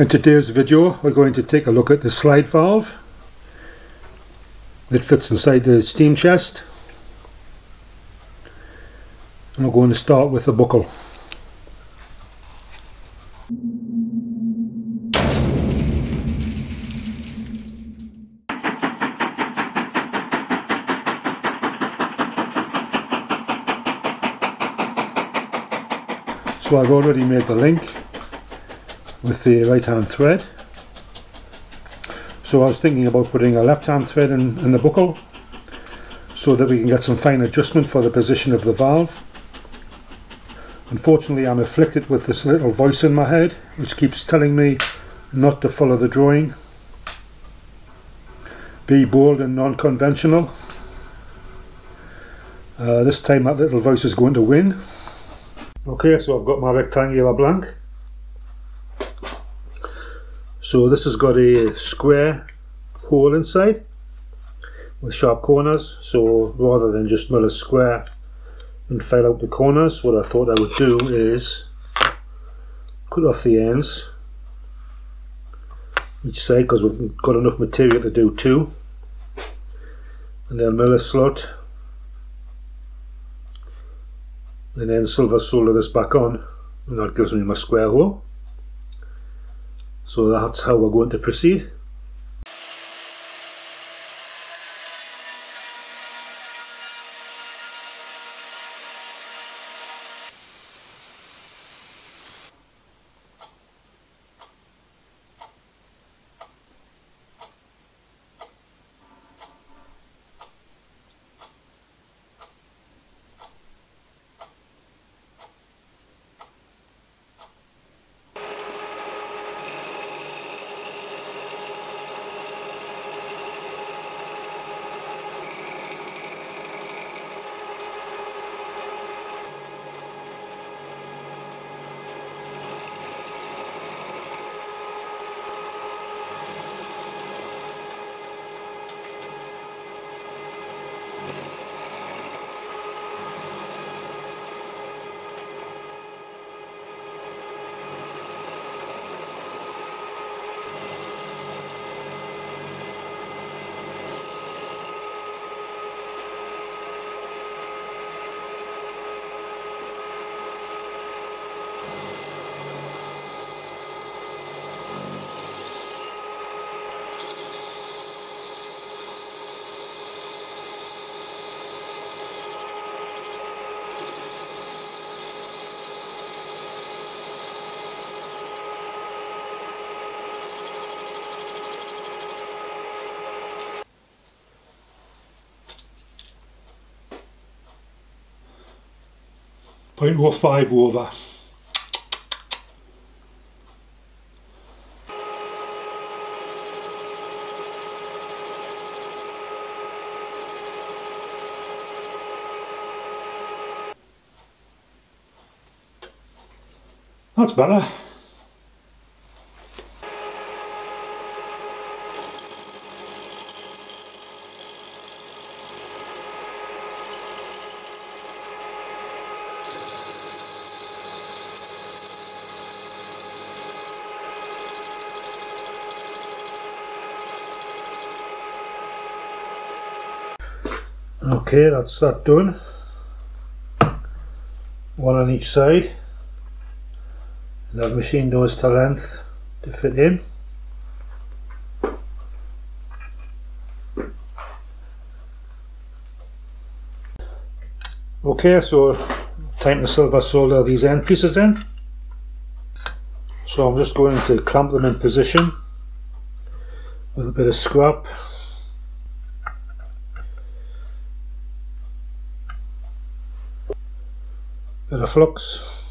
In today's video we're going to take a look at the slide valve that fits inside the steam chest and we're going to start with the buckle. So I've already made the link with the right hand thread. So I was thinking about putting a left hand thread in, in the buckle so that we can get some fine adjustment for the position of the valve. Unfortunately I'm afflicted with this little voice in my head which keeps telling me not to follow the drawing. Be bold and non-conventional. Uh, this time that little voice is going to win. Okay, so I've got my rectangular blank. So this has got a square hole inside with sharp corners. So rather than just mill a square and file out the corners, what I thought I would do is cut off the ends each side because we've got enough material to do two. And then mill a slot. And then silver solder this back on and that gives me my square hole so that's how we're going to proceed Point oh five over. That's better. Okay, that's that done. One on each side. And I've to length to fit in. Okay, so time to silver solder these end pieces in. So I'm just going to clamp them in position with a bit of scrap bit of flux.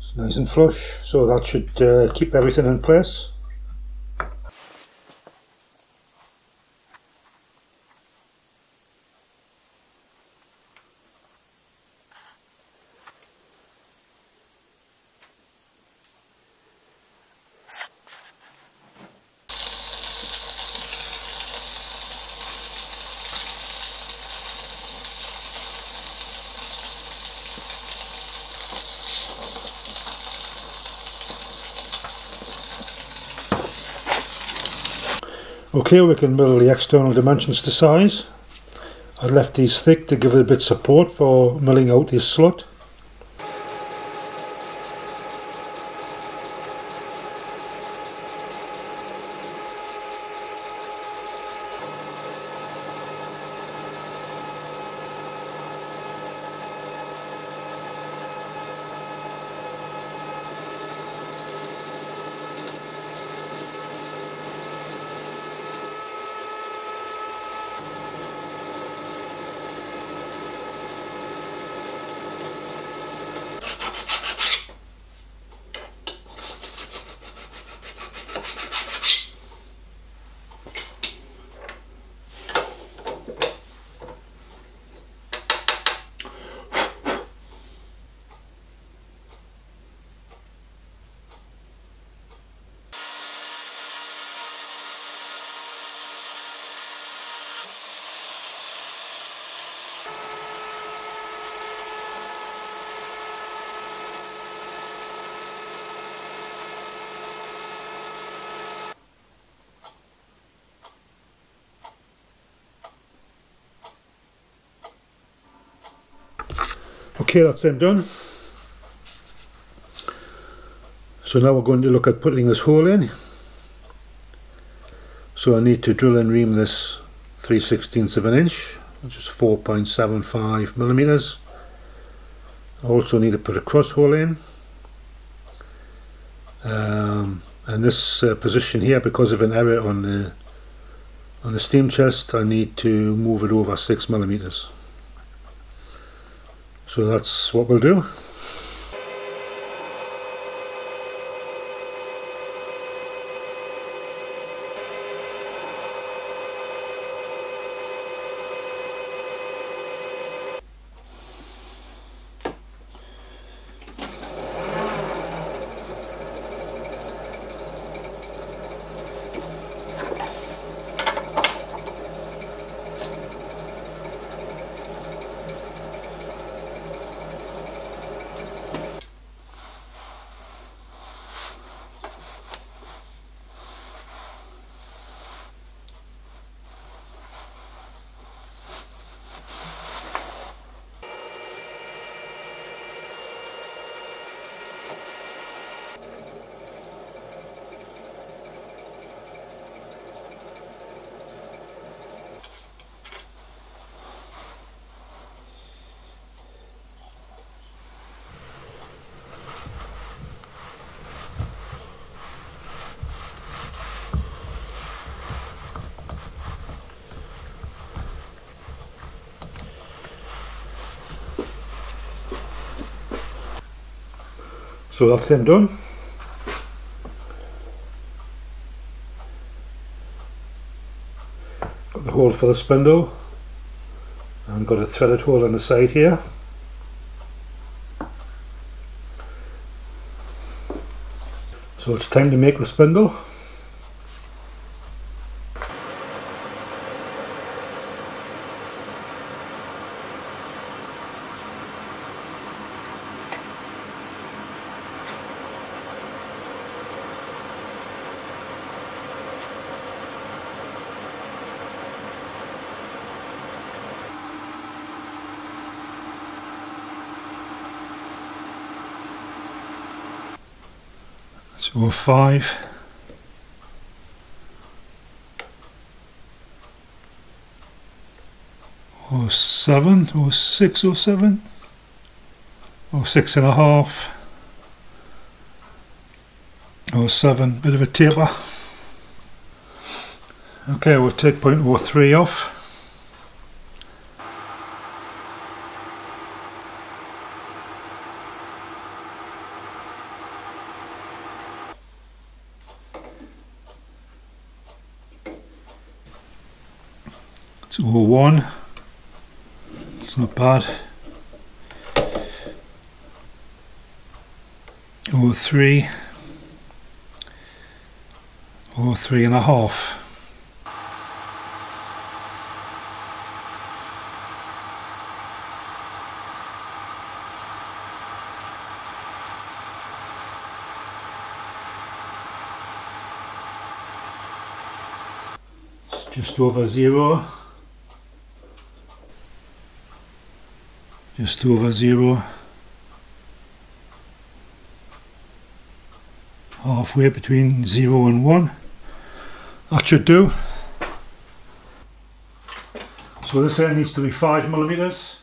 It's nice and flush so that should uh, keep everything in place Okay, we can mill the external dimensions to size. I left these thick to give it a bit support for milling out this slot. Okay, that's then done. So now we're going to look at putting this hole in. So I need to drill and ream this 3 16ths of an inch, which is 4.75 millimeters. I also need to put a cross hole in. Um, and this uh, position here, because of an error on the on the steam chest, I need to move it over 6 millimeters. So that's what we'll do. So that's then done. Got the hole for the spindle and got a threaded hole on the side here. So it's time to make the spindle. So five. Or seven, or six or seven, or six and a half, or seven, bit of a taper. Okay, we'll take point oh three off. It's all one. It's not bad. Or three. Or three and a half. just over zero just over zero. Halfway between zero and one. That should do. So this end needs to be five millimeters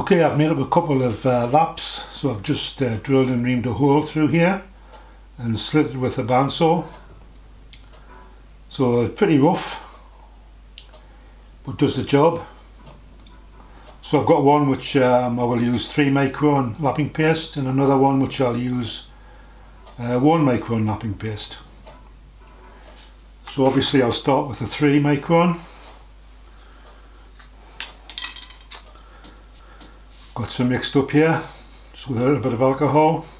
Okay, I've made up a couple of uh, laps, so I've just uh, drilled and reamed a hole through here and slit it with a bandsaw. So it's pretty rough, but does the job. So I've got one which um, I will use 3 micron lapping paste and another one which I'll use uh, 1 micron lapping paste. So obviously I'll start with the 3 micron Got some mixed up here, just with a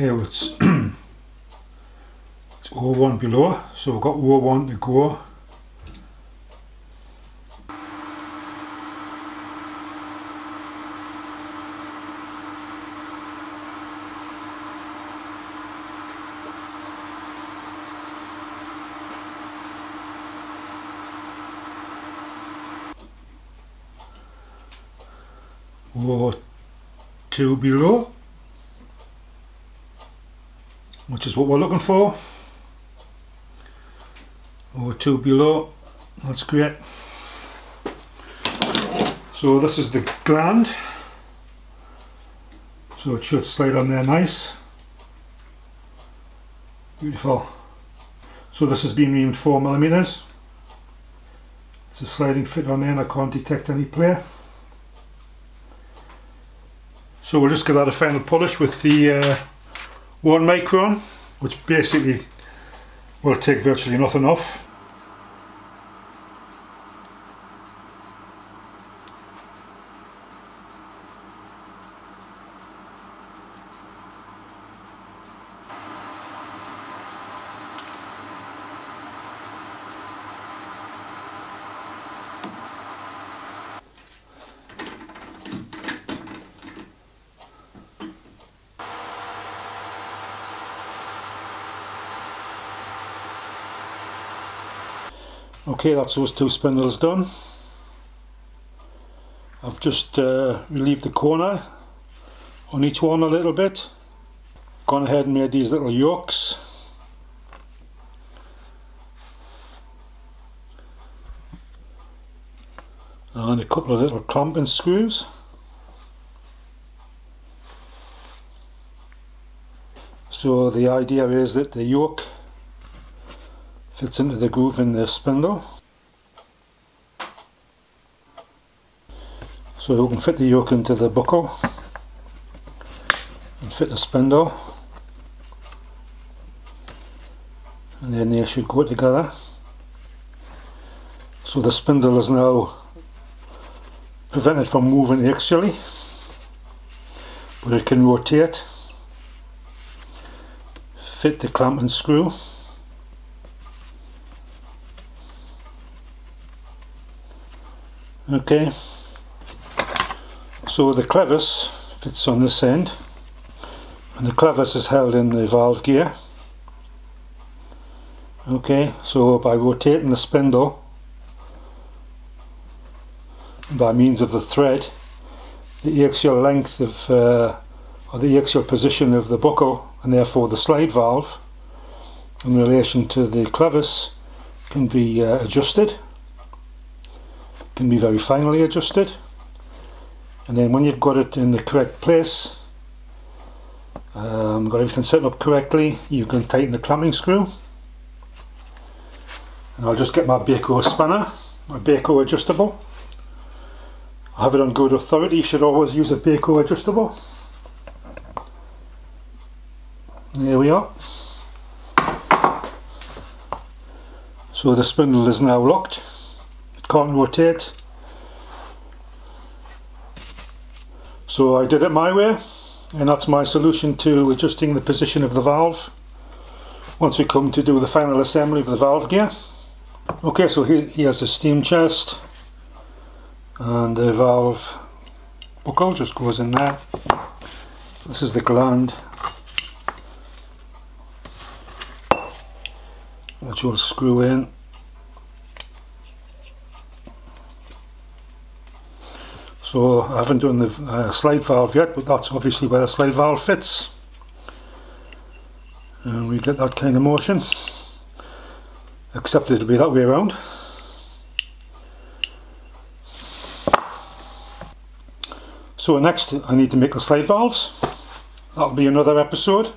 Okay, it's, it's O1 below, so we've got O1 to go. O2 below which is what we're looking for. Over two below that's great. So this is the gland so it should slide on there nice. Beautiful. So this has been reamed 4 millimeters. It's a sliding fit on there and I can't detect any play. So we'll just give that a final polish with the uh, one micron which basically will take virtually nothing off Okay, that's those two spindles done. I've just uh, relieved the corner on each one a little bit. Gone ahead and made these little yokes. And a couple of little clamping screws. So the idea is that the yoke fits into the groove in the spindle. So we can fit the yoke into the buckle and fit the spindle. and then they should go together so the spindle is now prevented from moving axially but it can rotate fit the clamp and screw okay. So the clevis fits on this end and the clevis is held in the valve gear. Okay so by rotating the spindle by means of the thread the axial length of uh, or the axial position of the buckle and therefore the slide valve in relation to the clevis can be uh, adjusted can be very finely adjusted. And then when you've got it in the correct place um, got everything set up correctly you can tighten the clamping screw. And I'll just get my Bahco spanner my Bahco adjustable. I have it on good authority you should always use a Bahco adjustable. There we are. So the spindle is now locked can't rotate so I did it my way and that's my solution to adjusting the position of the valve. Once we come to do the final assembly of the valve gear. Okay so here, here's the steam chest and the valve buckle just goes in there. This is the gland. Which will screw in So I haven't done the uh, slide valve yet, but that's obviously where the slide valve fits. And we get that kind of motion, except it'll be that way around. So next I need to make the slide valves. That'll be another episode.